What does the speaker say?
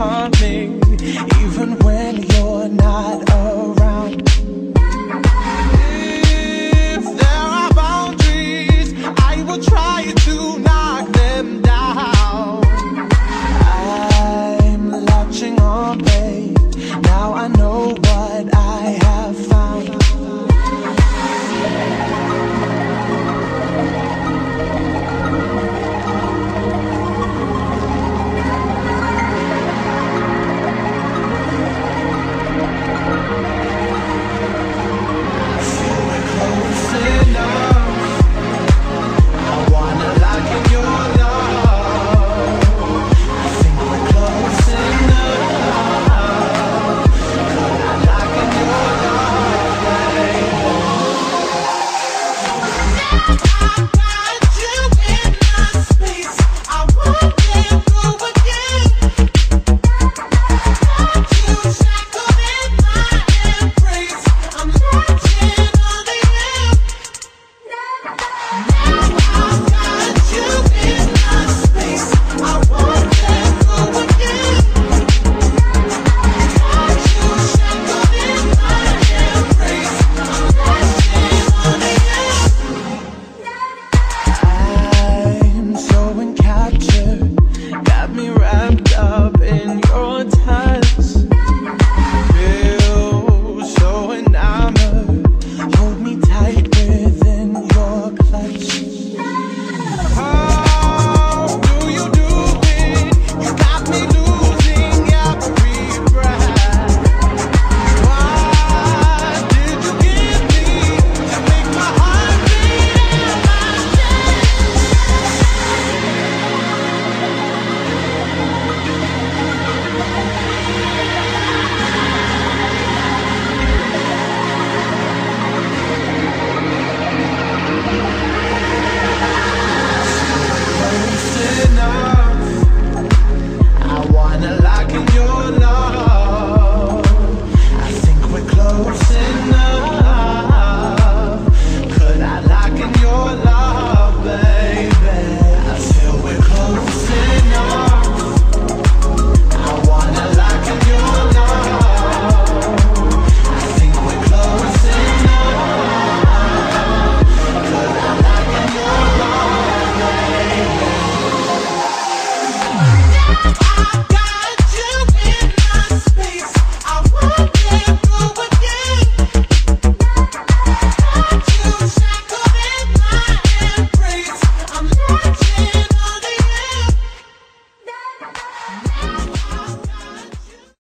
time. I got